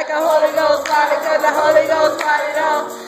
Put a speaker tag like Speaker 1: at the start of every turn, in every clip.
Speaker 1: like a Holy Ghost fire, cause the Holy Ghost fire, it know.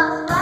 Speaker 2: Bye.